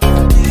Yeah.